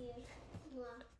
here.